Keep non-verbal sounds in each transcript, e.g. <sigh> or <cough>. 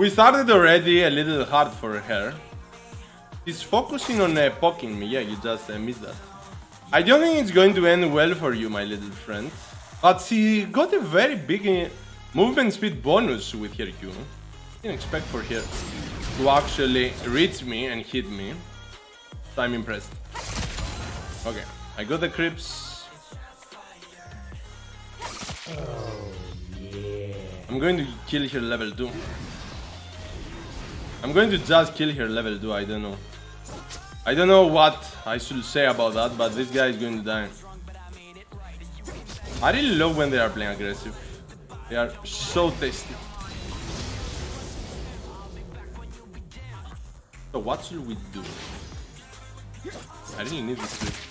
We started already a little hard for her. She's focusing on uh, poking me. Yeah, you just uh, missed that. I don't think it's going to end well for you, my little friend. But she got a very big uh, movement speed bonus with her Q. Didn't expect for her to actually reach me and hit me. So I'm impressed. Okay, I got the creeps. I'm going to kill her level 2. I'm going to just kill her level 2, I don't know. I don't know what I should say about that, but this guy is going to die. I really love when they are playing aggressive. They are so tasty. So what should we do? I really need this.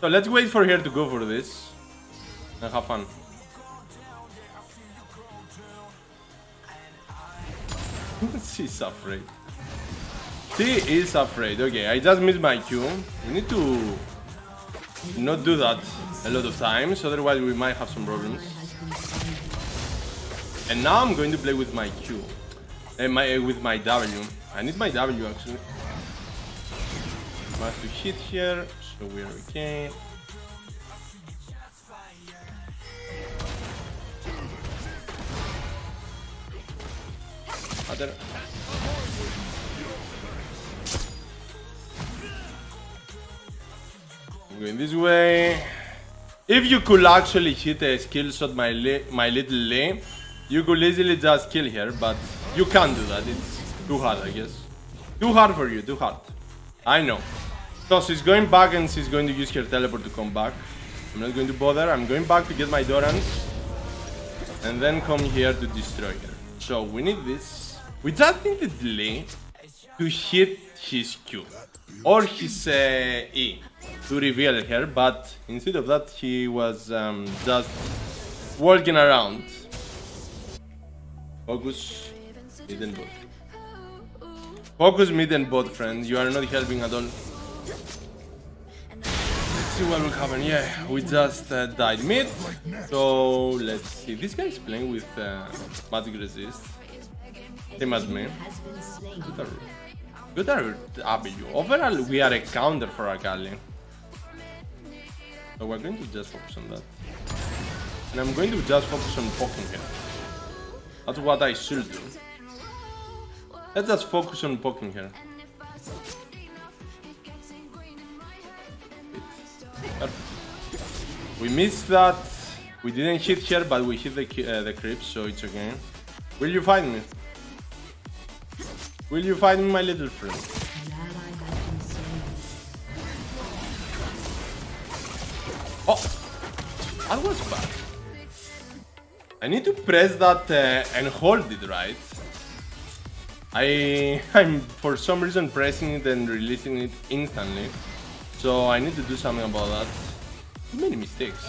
So let's wait for her to go for this and have fun. <laughs> She's afraid. She is afraid. Okay, I just missed my Q. We need to not do that a lot of times, otherwise we might have some problems. And now I'm going to play with my Q. And my, uh, with my W. I need my W actually. Must to hit here, so we are okay. I'm going this way. If you could actually hit a skill shot my, li my little Lee, you could easily just kill her, but you can't do that. It's too hard, I guess. Too hard for you, too hard. I know. So she's going back and she's going to use her teleport to come back. I'm not going to bother. I'm going back to get my Dorans. And then come here to destroy her. So we need this. We just need the delay to hit his Q. Or his uh, E to reveal her. But instead of that, he was um, just walking around. Focus mid and bot. Focus mid and bot, friend. You are not helping at all. Let's see what will happen. Yeah, we just uh, died mid. So let's see. This guy is playing with uh, magic resist. Same as me. Good good are W. Overall, we are a counter for Akali. So we're going to just focus on that. And I'm going to just focus on poking him. That's what I should do. Let's just focus on poking her. We missed that. We didn't hit her, but we hit the uh, the creep, so it's okay. Will you find me? Will you find me, my little friend? Oh, that was bad. I need to press that uh, and hold it, right? I, <laughs> I'm for some reason pressing it and releasing it instantly. So I need to do something about that. Many mistakes.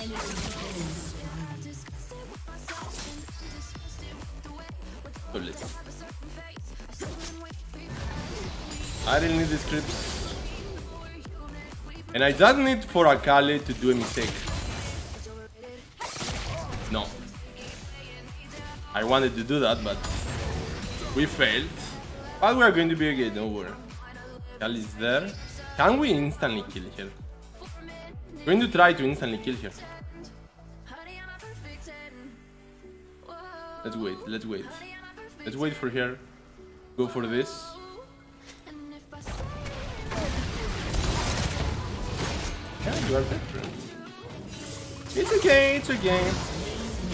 So let's... I really need these clips. And I just need for Akali to do a mistake. No. I wanted to do that, but we failed. But we are going to be okay, don't worry. Is there. Can we instantly kill her? going to try to instantly kill her. Let's wait, let's wait. Let's wait for her. Go for this. It's okay, it's okay.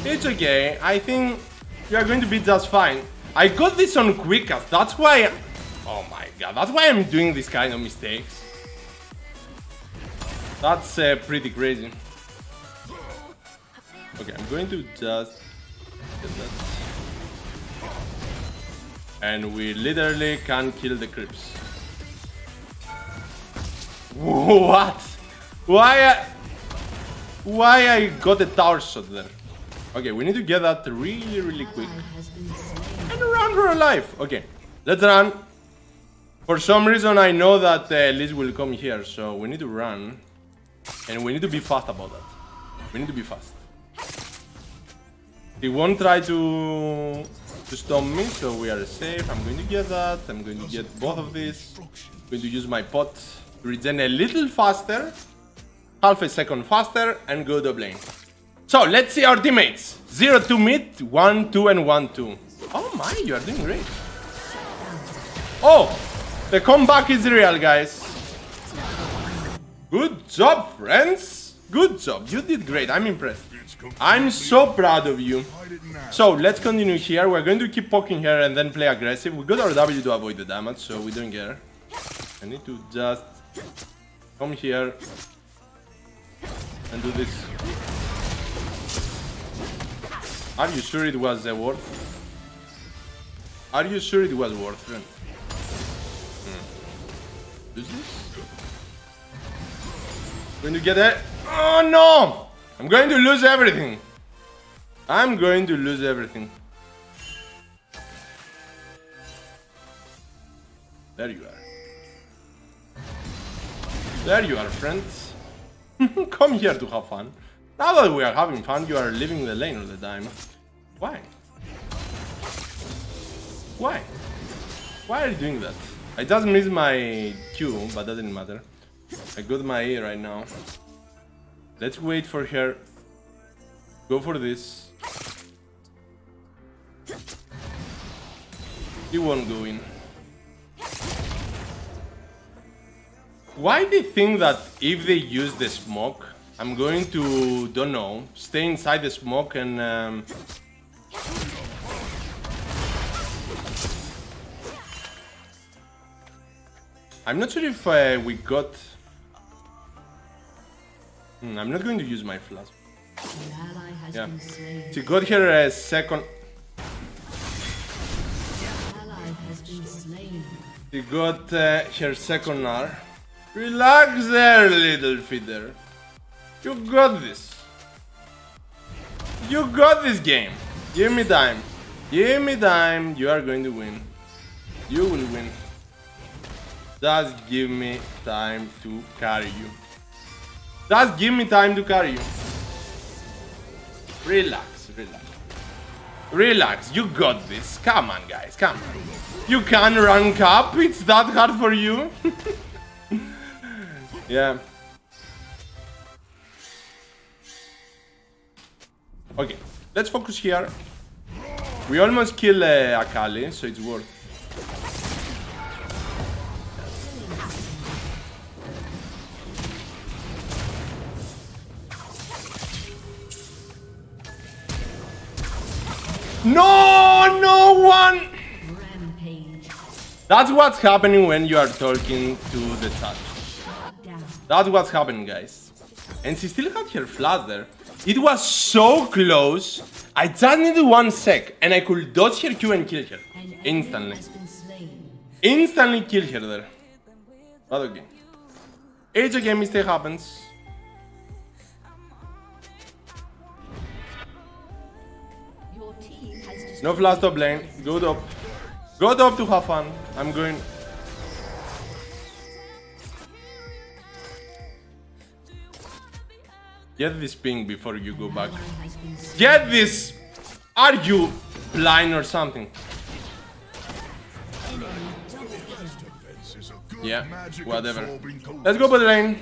It's okay. I think you are going to be just fine. I got this on quick cast. That's why... Oh my god, that's why I'm doing this kind of mistakes. That's uh, pretty crazy. Okay, I'm going to just. And we literally can kill the creeps. <laughs> What? Why? I, why I got a tower shot there? Okay, we need to get that really, really quick. And run for our life. Okay, let's run. For some reason, I know that uh, Liz will come here, so we need to run. And we need to be fast about that. We need to be fast. He won't try to to stop me, so we are safe. I'm going to get that. I'm going to get both of these. I'm going to use my pot to regen a little faster, half a second faster, and go double lane. So let's see our teammates. 0 2 mid, 1 2 and 1 2. Oh my, you are doing great. Oh, the comeback is real, guys. Good job, friends. Good job. You did great. I'm impressed. I'm so proud of you. So let's continue here. We're going to keep poking here and then play aggressive. We got our W to avoid the damage, so we don't care. I need to just come here and do this. Are you sure it was uh, worth? Are you sure it was worth, friend? Hmm. Is this? Going to get it? Oh no! I'm going to lose everything. I'm going to lose everything. There you are. There you are, friends. <laughs> Come here to have fun. Now that we are having fun, you are leaving the lane all the time. Why? Why? Why are you doing that? I just missed my Q, but that didn't matter. I got my E right now. Let's wait for her. Go for this. He won't go in. Why they think that if they use the smoke, I'm going to, don't know, stay inside the smoke and... Um, I'm not sure if uh, we got... Hmm, I'm not going to use my flash. Yeah. She got her a second... She got uh, her second R. Relax there, little feeder. You got this. You got this game. Give me time. Give me time. You are going to win. You will win. Just give me time to carry you. Just give me time to carry you. Relax, relax. Relax, you got this. Come on, guys, come on. You can rank up? It's that hard for you? <laughs> yeah. Okay, let's focus here. We almost kill uh, Akali, so it's worth. No, no one! Rampage. That's what's happening when you are talking to the chat. That's what's happening, guys. And she still had her flash there. It was so close. I just needed one sec, and I could dodge her Q and kill her. Instantly. has been slain. Instantly kill her there. But okay. It's okay, mistake happens. Your team has destroyed No flash top lane. Go top. Go top to have fun. I'm going. Get this ping before you go back. Get this! Are you blind or something? Yeah, whatever. Let's go bot lane.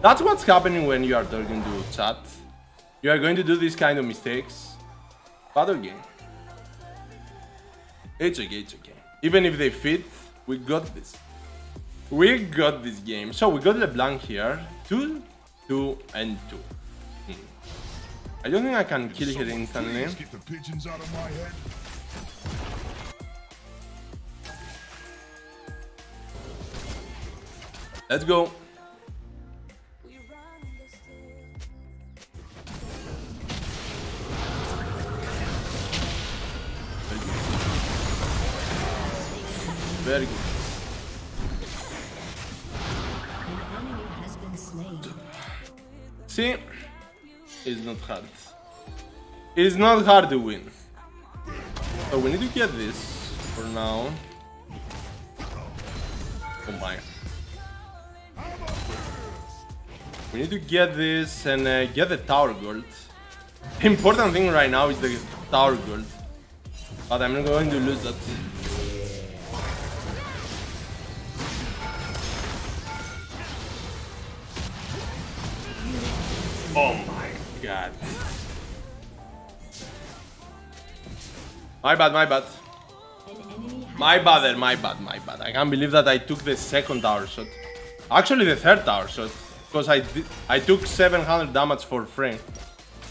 That's what's happening when you are talking to chat. You are going to do these kind of mistakes. But again. It's okay, it's okay. Even if they fit, we got this. We got this game. So we got LeBlanc here. 2, 2, and 2. I don't think I can kill her instantly. Let's get It's not hard to win. So we need to get this for now. Oh my. We need to get this and uh, get the tower gold. Important thing right now is the tower gold. But I'm not going to lose that. My bad, my bad. My bad, there, my bad, my bad. I can't believe that I took the second tower shot. Actually, the third tower shot. Because I, I took 700 damage for free.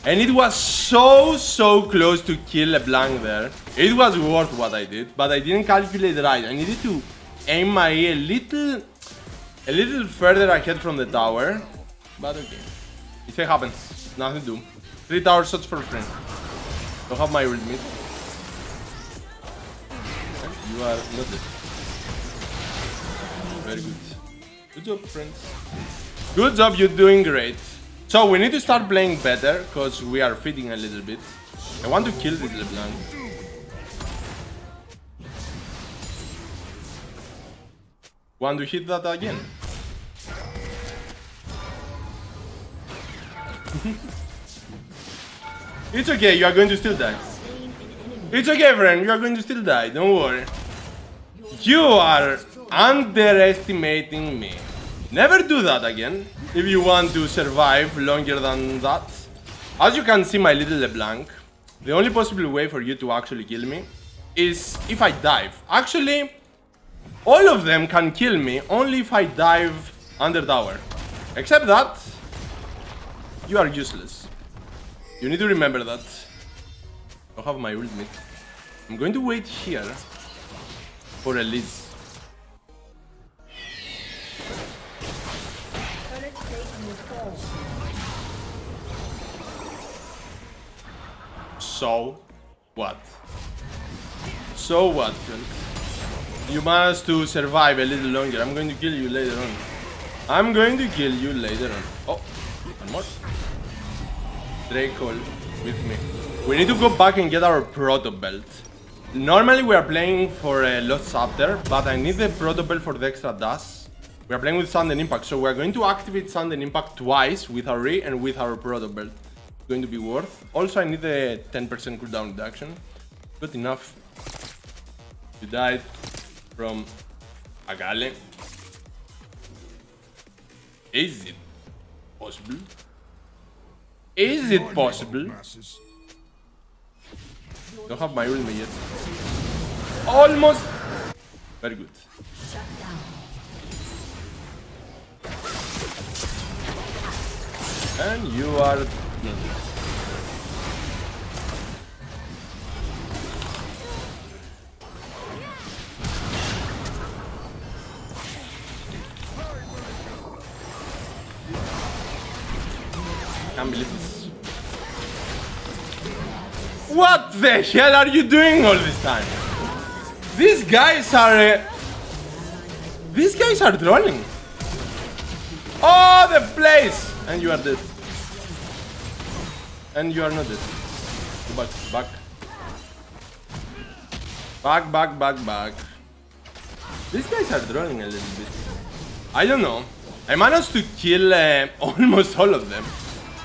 And it was so, so close to kill LeBlanc there. It was worth what I did, but I didn't calculate right. I needed to aim my E a little, a little further ahead from the tower. But okay. It happens. Nothing to do. Three tower shots for free. Don't have my ultimate. You are not dead. Mm, very good. Good job, friends. Good job, you're doing great. So we need to start playing better, because we are feeding a little bit. I want to kill this LeBlanc. Want to hit that again? <laughs> it's okay, you are going to still die. It's okay, friend. You are going to still die. Don't worry. You are underestimating me. Never do that again. If you want to survive longer than that. As you can see, my little LeBlanc, the only possible way for you to actually kill me is if I dive. Actually, all of them can kill me only if I dive under tower. Except that, you are useless. You need to remember that. I have my ultimate. I'm going to wait here for fall. So what? So what, friend? You managed to survive a little longer. I'm going to kill you later on. I'm going to kill you later on. Oh, one more. Draco with me. We need to go back and get our proto belt. Normally we are playing for a Lost Chapter, but I need the proto belt for the extra dash. We are playing with Sudden Impact, so we are going to activate Sudden Impact twice with our Re and with our proto belt. Going to be worth. Also, I need the 10% cooldown reduction. Good enough. You died from Akali. Is it possible? Is it possible? Don't have my ultimate yet. Almost. Very good. And you are. What the hell are you doing all this time? These guys are. Uh, these guys are trolling. Oh, the place! And you are dead. And you are not dead. Go back, back. Back, back, back, back. These guys are drawing a little bit. I don't know. I managed to kill uh, <laughs> almost all of them.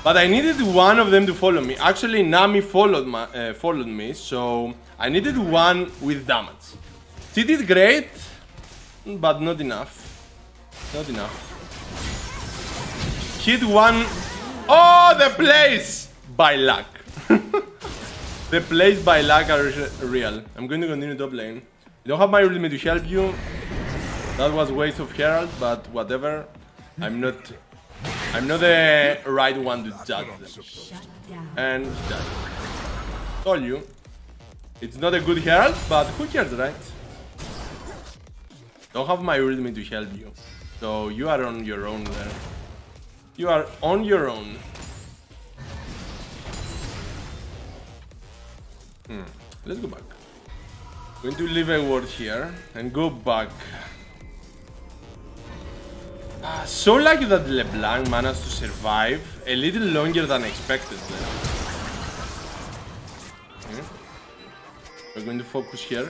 But I needed one of them to follow me. Actually, Nami followed, my, uh, followed me, so I needed one with damage. She did great, but not enough. Not enough. Hit one. Oh, the plays by luck. <laughs> the plays by luck are real. I'm going to continue top lane. Don't have my ultimate to help you. That was waste of Herald, but whatever. I'm not. I'm not the right one to judge them. And died. Told you. It's not a good Herald, but who cares, right? Don't have my ultimate to help you. So you are on your own there. You are on your own. Hmm. Let's go back. Going to leave a word here and go back. So lucky that LeBlanc managed to survive a little longer than expected there. Hmm? Okay. We're going to focus here.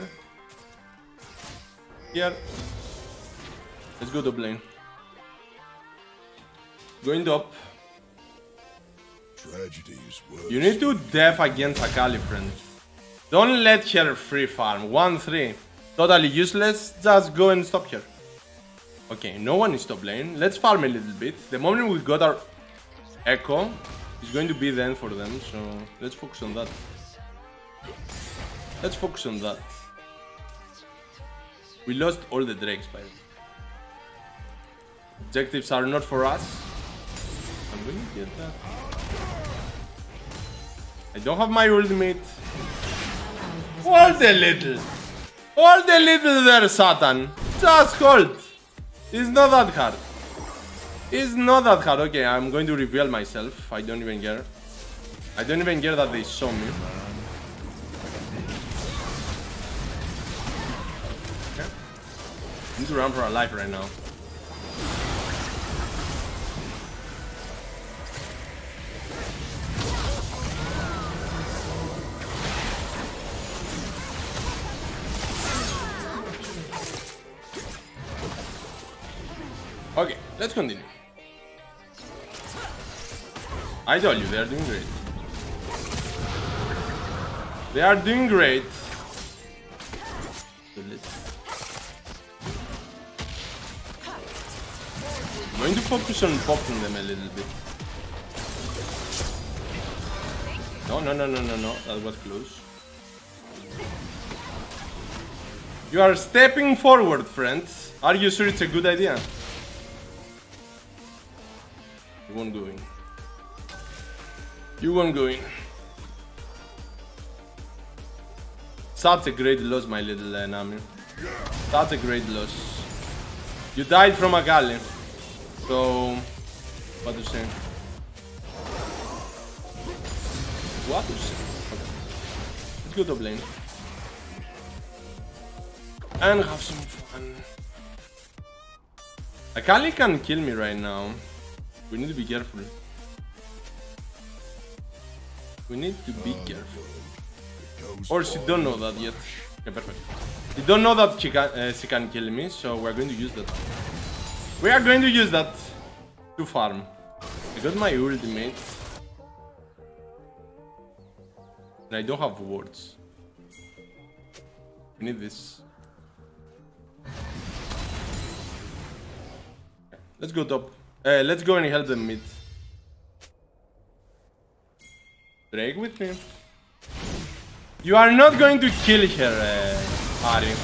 Here. Let's go top lane. Going up. Tragedy is worse. You need to def against Akali, friend. Don't let her free farm. 1-3. Totally useless. Just go and stop her. Okay, no one is top lane. Let's farm a little bit. The moment we got our Echo, it's going to be the end for them. So let's focus on that. Let's focus on that. We lost all the drakes by the way. Objectives are not for us. I'm going to get that. I don't have my ultimate. Hold a little. Hold a little there, Satan. Just hold. It's not that hard. It's not that hard. Okay, I'm going to reveal myself. I don't even care. I don't even care that they saw me. Okay. I need to run for our life right now. Let's continue. I told you, they are doing great. They are doing great. I'm going to focus on popping them a little bit. No, no, no, no, no, no. That was close. You are stepping forward, friends. Are you sure it's a good idea? You won't go in. You won't go in. Such a great loss, my little uh, Nami. Such a great loss. You died from a galley. So, what to say? What to say? Okay. Let's go to lane. And have some fun. Akali can kill me right now. We need to be careful. We need to be careful. Or she don't know that yet. Okay, perfect. She don't know that she can, uh, she can kill me, so we're going to use that. We are going to use that to farm. I got my ultimate. And I don't have wards. We need this. Let's go top. Uh, let's go and help them mid. Drake with me. You are not going to kill her, uh, Ahri.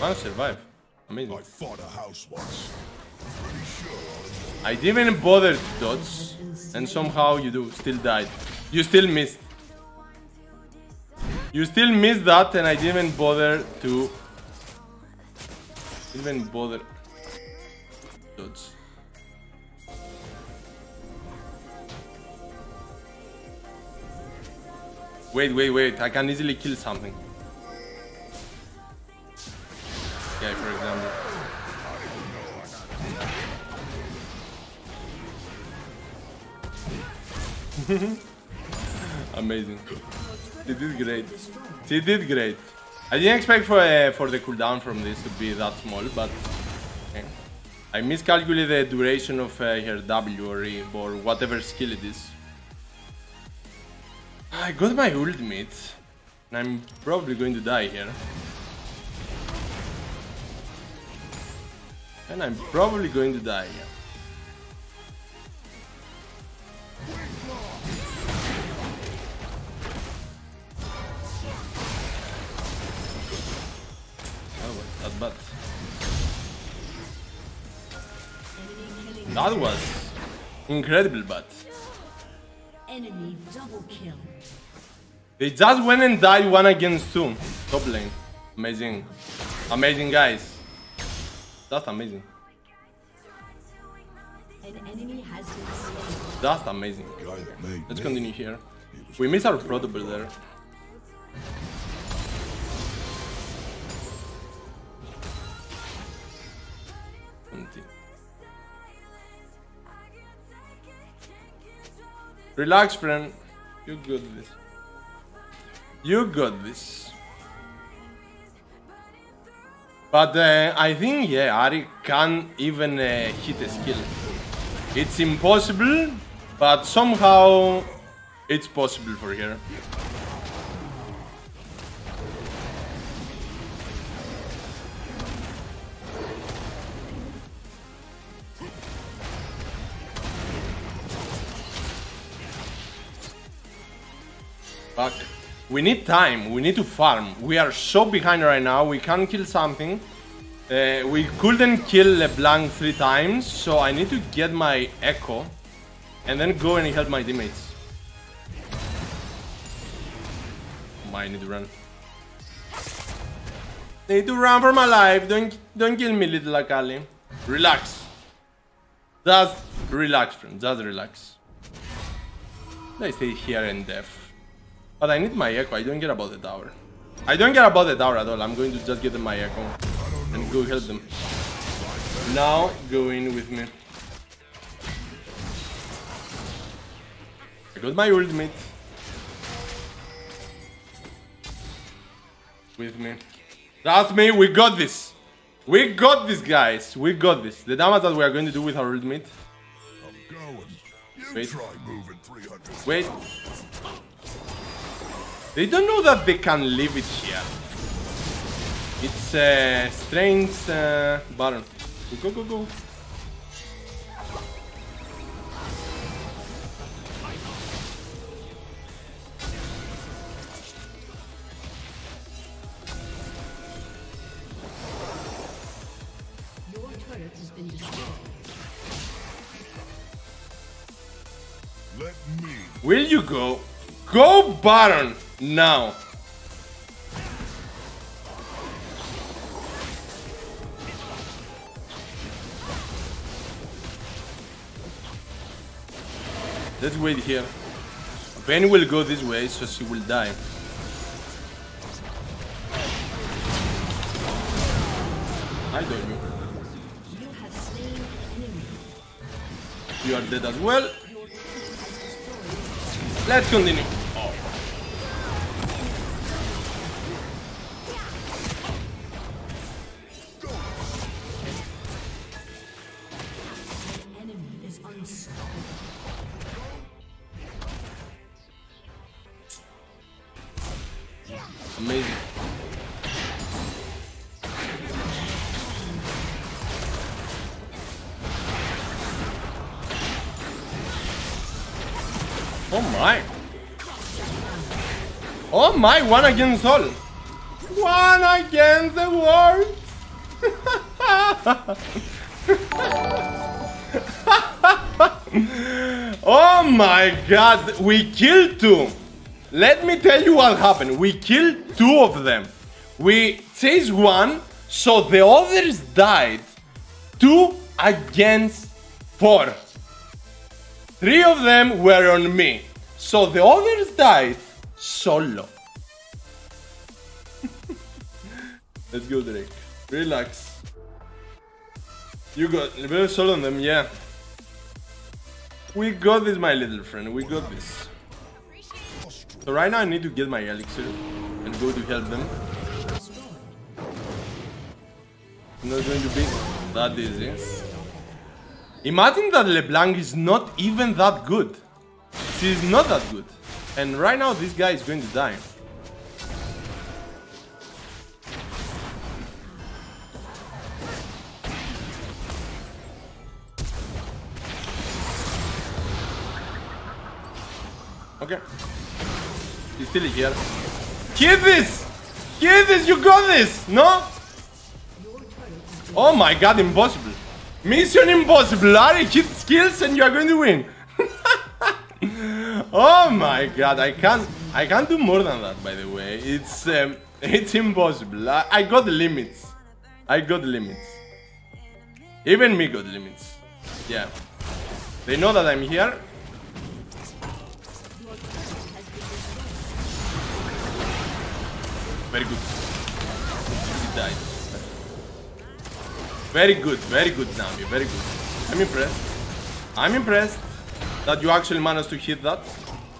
Wanna survive. Amazing. I fought a house once. I didn't even bother to dodge, and somehow you do still died. You still missed. You still missed that, and I didn't even bother to. Didn't even bother. Dodge. Wait, wait, wait! I can easily kill something. Yeah, for example. <laughs> Amazing. She did great. She did great. I didn't expect for uh, for the cooldown from this to be that small, but okay. I miscalculated the duration of uh, her W or E or whatever skill it is. I got my ultimate, and I'm probably going to die here. And I'm probably going to die here. That was incredible but. Enemy double kill. They just went and died one against two. Top lane. Amazing. Amazing guys. That's amazing. An enemy has been slain. That's amazing. Guy that made Let's continue here. We miss our protocol there. Relax, friend. You got this. You got this. But uh, I think, yeah, Ahri can even uh, hit a skill. It's impossible, but somehow It's possible for her. We need time. We need to farm. We are so behind right now. We can't kill something. Uh, we couldn't kill LeBlanc three times, so I need to get my Echo and then go and help my teammates. I need to run. Need to run for my life. Don't don't kill me, little Akali. Relax. Just relax, friend. Just relax. I stay here and deaf. But I need my echo. I don't care about the tower. I don't care about the tower at all. I'm going to just get my echo and go help them. Now go in with me. I got my ultimate. With me. Trust me, we got this. We got this, guys. We got this. The damage that we are going to do with our ultimate. I'm going. You Wait. try moving 300. Wait. They don't know that they can leave it here. It's a strange uh, button. Go, go, go, go. Your turret has been destroyed. Let me. Will you go? Go, Baron! Now. Let's wait here. Penny will go this way, so she will die. I don't know. You are dead as well. Let's continue. Oh my, one against all. One against the world. <laughs> oh my god, we killed two. Let me tell you what happened. We killed two of them. We chased one, so the others died. Two against four. Three of them were on me. So the others died solo. Let's go, Drake. Relax. You got very solo on them, yeah. We got this, my little friend. We got this. So right now I need to get my elixir and go to help them. It's not going to be that easy. Imagine that LeBlanc is not even that good. She's not that good. And right now this guy is going to die. Okay. He's still here. Kill this! Kill this! You got this! No? Oh my god, impossible. Mission impossible. Ahri hit skills and you are going to win. <laughs> oh my god, I can't I can't do more than that by the way. It's um, <laughs> it's impossible. I, I got the limits. I got limits. Even me got limits. Yeah. They know that I'm here. Very good. He died. Very good, very good, Nami, very good. I'm impressed. I'm impressed that you actually managed to hit that.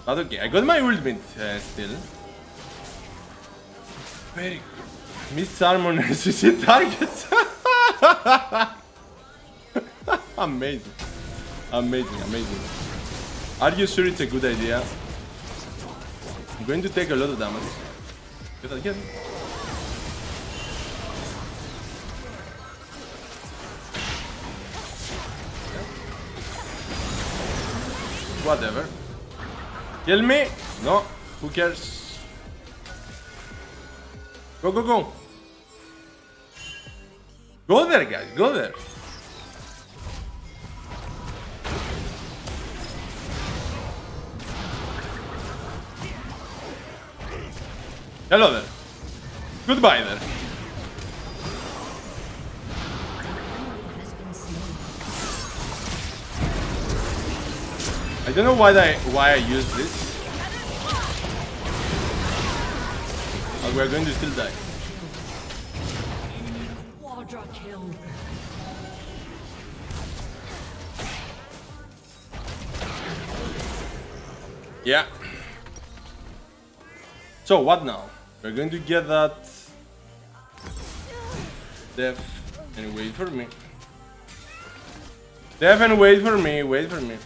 But okay, I got my ultimate uh, still. Very good. Miss Salmon <laughs> SCC targets. <laughs> amazing. Amazing, amazing. Are you sure it's a good idea? I'm going to take a lot of damage. It. Whatever. Kill me? No. Who cares? Go, go, go. Go there, guys. Go there. Hello there. Goodbye there. has been slain. I don't know why I why I use this. But we're going to still die. Yeah. So what now? We're going to get that Def and wait for me. Def and wait for me, wait for me.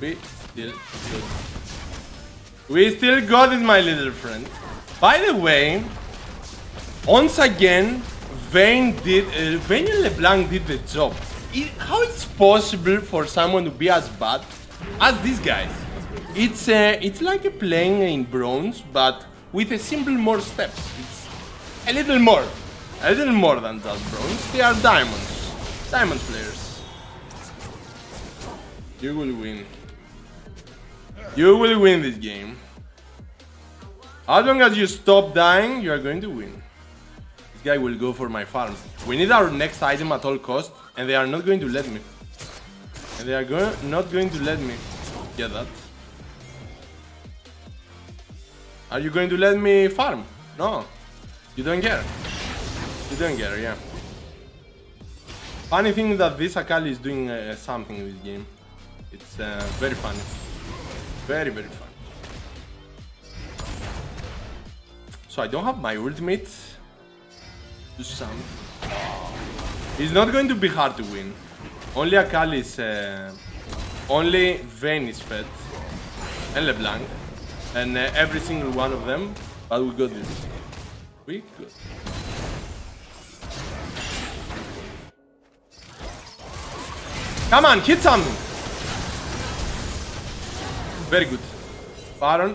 We still good. We still got it, my little friend. By the way, once again, Vayne did, uh, Vayne LeBlanc did the job. It, possible for someone to be as bad as these guys? It's uh, it's like a playing in bronze, but with a simple more steps. It's a little more, a little more than just bronze. They are diamonds, diamond players. You will win. You will win this game. As long as you stop dying, you are going to win. This guy will go for my farm. We need our next item at all cost, and they are not going to let me. And they are go not going to let me get that. Are you going to let me farm? No. You don't care. You don't care, yeah. Funny thing that this Akali is doing uh, something in this game. It's uh, very funny. Very, very funny. So I don't have my ultimate. Do some. It's not going to be hard to win. Only Akali is... Uh, only Vayne is fed. And LeBlanc. And uh, every single one of them. But we got this. We got Come on, hit something! Very good. Baron.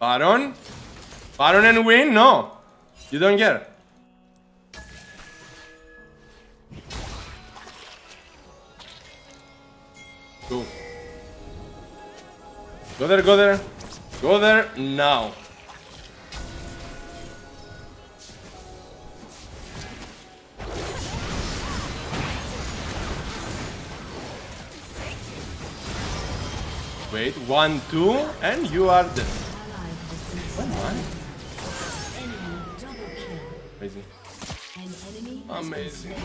Baron. Baron and win? No. You don't care. Go. Go there, go there. Go there now. Wait, one, two, and you are dead. Ally has been slain. Enemy double kill. Amazing. An enemy has Amazing.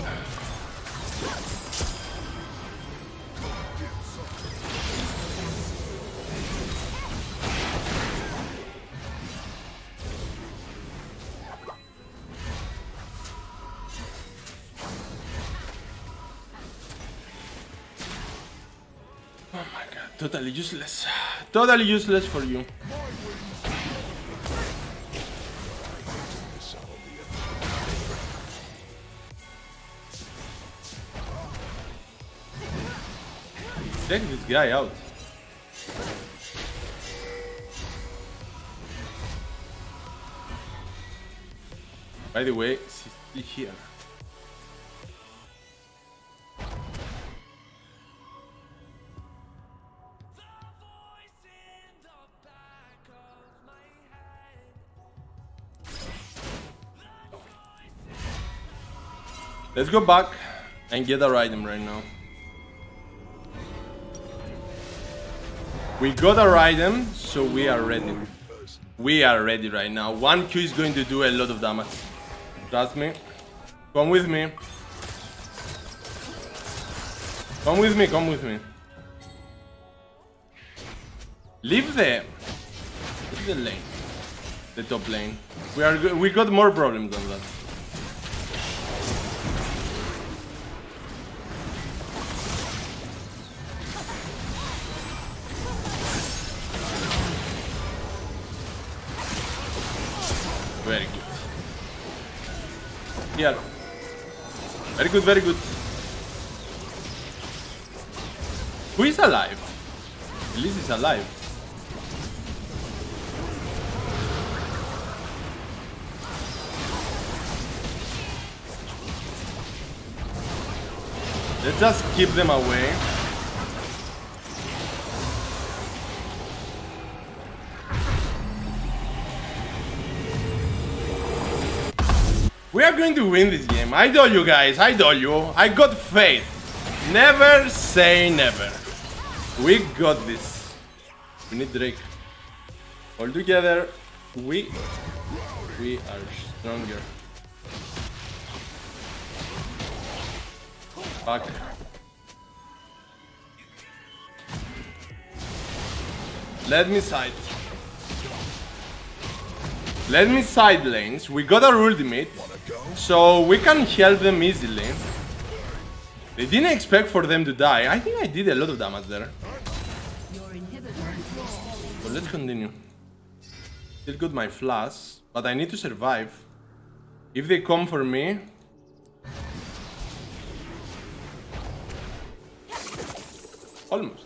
Totally useless. Totally useless for you. Take this guy out. By the way, she's here. Let's go back and get our item right now. We got our item, so we are ready. We are ready right now. One Q is going to do a lot of damage. Trust me. Come with me. Come with me, come with me. Leave the... Leave the lane. The top lane. We are we got more problems than that. Very good, very good. Who is alive? Elise is alive. Let's just keep them away. Are going to win this game. I told you guys, I told you. I got faith. Never say never. We got this. We need Drake. All together, we we are stronger. Fuck. Let me side. Let me side lanes. We got our ultimate, so we can help them easily. They didn't expect for them to die. I think I did a lot of damage there. Your inhibitor is falling. So let's continue. Still got my flash, but I need to survive. If they come for me... Almost.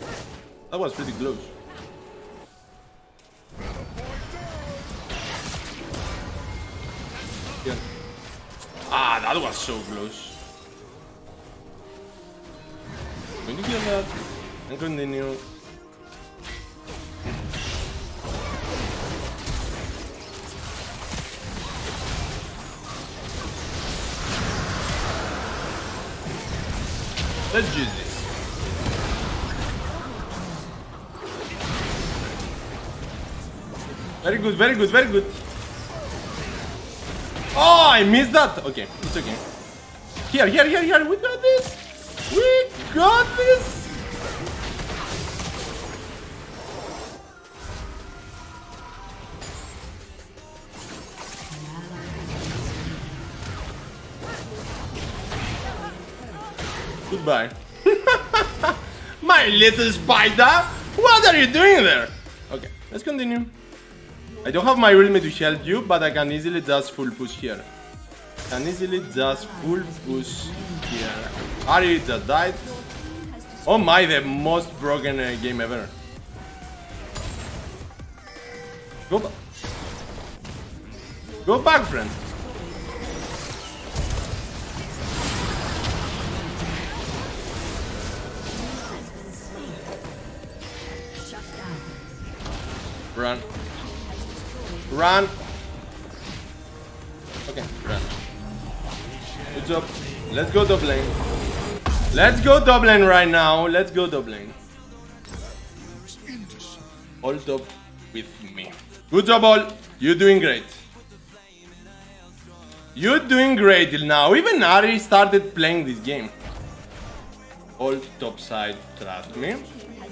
That was pretty close. That was so close. Going to kill that and continue. Let's do this. Very good, very good, very good. Oh, I missed that. Okay, it's okay. Here, here, here, here. We got this. We got this. Goodbye. <laughs> My little spider! What are you doing there? Okay, let's continue. I don't have my ultimate to help you, but I can easily just full push here. Can easily just full push here. Ahri just died. Oh my, the most broken uh, game ever. Go back. Go back, friend. Run. Run. Good job. Let's go Dublin. Let's go Dublin right now. Let's go Dublin. All top with me. Good job, all. You're doing great. You're doing great till now. Even Ahri started playing this game. All top side, trust me.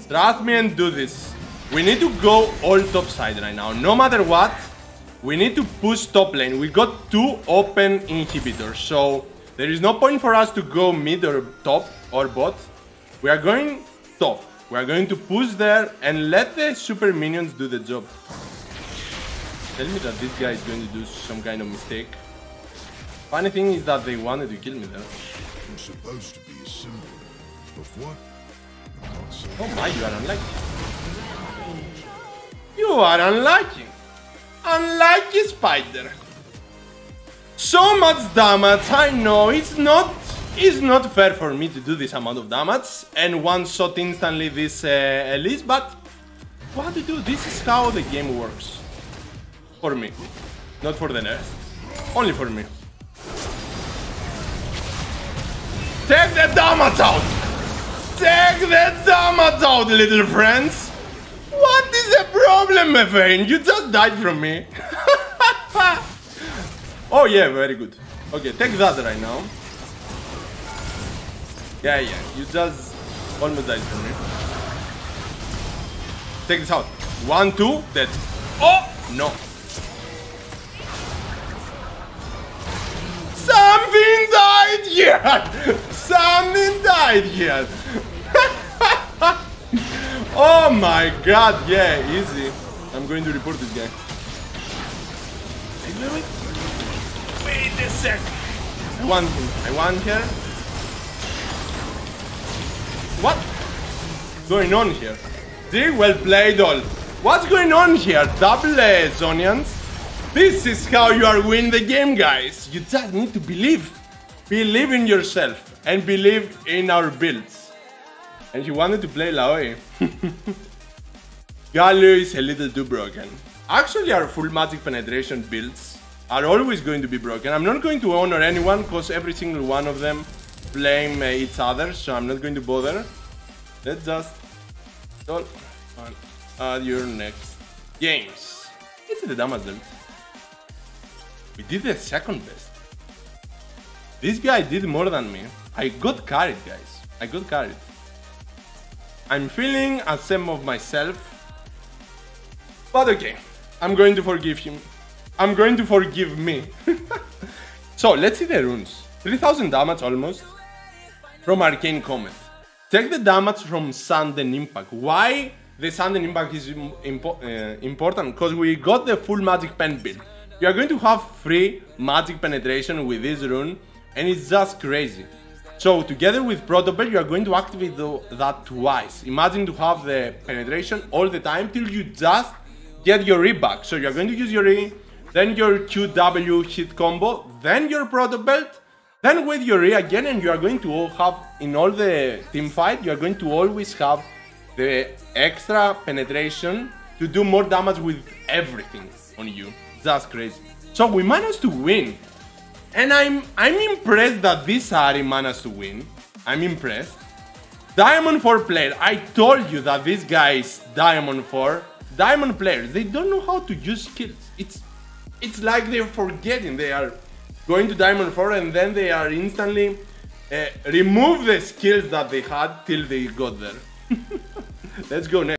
Trust me and do this. We need to go all top side right now. No matter what, we need to push top lane. We got two open inhibitors, so there is no point for us to go mid or top or bot. We are going top. We are going to push there and let the super minions do the job. Tell me that this guy is going to do some kind of mistake. Funny thing is that they wanted to kill me there. You're supposed to be a symbol of what? I'm not saying. Oh my, you are unlucky. You are unlucky. Unlucky spider. So much damage, I know, it's not it's not fair for me to do this amount of damage and one shot instantly this uh, Elise, but what to do? This is how the game works. For me. Not for the rest. Only for me. Take the damage out! Take the damage out, little friends! What is the problem, my friend? You just died from me. <laughs> oh yeah, very good. Okay, take that right now. Yeah, yeah, you just almost died from me. Take this out. One, two, dead. Oh, no. Something died here! <laughs> Something died here! <laughs> oh my god, yeah, easy. I'm going to report this guy. Wait, wait, wait. A sec. I want him. I want her. What? going on here? See, well played all. What's going on here? Double uh, Zhonya's? This is how you are win the game, guys. You just need to believe. Believe in yourself and believe in our builds. And you wanted to play Laoi. <laughs> Galio is a little too broken. Actually, our full magic penetration builds are always going to be broken. I'm not going to honor anyone because every single one of them blame uh, each other, so I'm not going to bother. Let's just stall on uh, your next games. It's the damage dealt. We did the second best. This guy did more than me. I got carried, guys. I got carried. I'm feeling a ashamed of myself. But okay, I'm going to forgive him. I'm going to forgive me. <laughs> so, let's see the runes. 3000 damage almost from Arcane Comet. Take the damage from Sudden Impact. Why the Sudden Impact is impo uh, important? Because we got the full Magic Pen build. You are going to have free Magic Penetration with this rune and it's just crazy. So together with Protobelt you are going to activate the, that twice. Imagine to have the penetration all the time till you just get your E back. So you're going to use your E, then your QW hit combo, then your Proto Belt, then with your E again, and you are going to have, in all the team fight, you are going to always have the extra penetration to do more damage with everything on you. That's crazy. So we managed to win. And I'm I'm impressed that this Ahri managed to win. I'm impressed. Diamond 4 player. I told you that these guys, Diamond 4, Diamond players, they don't know how to use skills. It's it's like they're forgetting. They are going to Diamond 4 and then they are instantly uh, remove the skills that they had till they got there. <laughs> Let's go next.